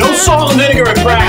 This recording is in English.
No salt vinegar and crap.